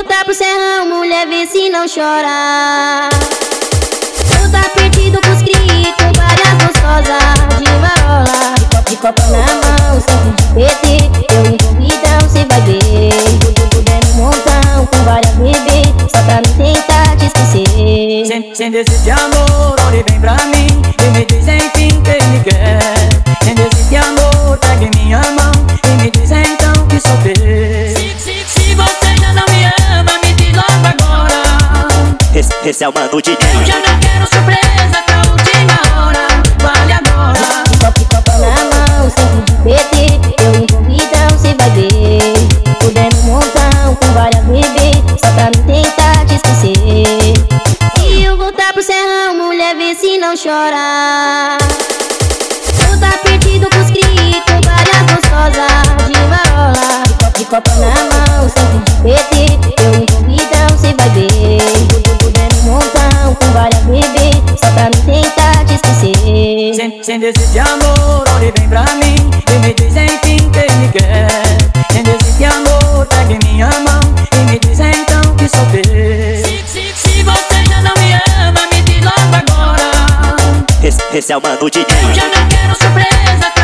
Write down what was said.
voltar pro serrão, mulher, vê se não chora. Tu tá perdido com os cri, com várias gostosas de marola. De copo na mão, sempre de PT Eu em convidão, cê vai ver. Tudo dando um montão, com várias bebês Só pra não tentar te esquecer. Sem, sem desejo amor, olhe vem pra mim Esse, é o mano DJ Eu já não quero surpresa pra última hora Vale agora De copo, de copo na mão, sempre de PT Eu em convidão, cê vai ver. Fudendo um montão, com várias bebês Só pra não tentar te esquecer. Se eu voltar pro serrão, mulher, vê se não chora. Tu tá perdido com os cri, com várias gostosas de marola De copo, de copo na mão, sem, sem desejo amor, olhe vem pra mim E me diz enfim que me quer. Sem desejo amor, pegue minha mão E me diz então que sou teu. Se, se, se você ainda não me ama, me diz logo agora. Esse, esse é o mano DJ Eu já não quero surpresa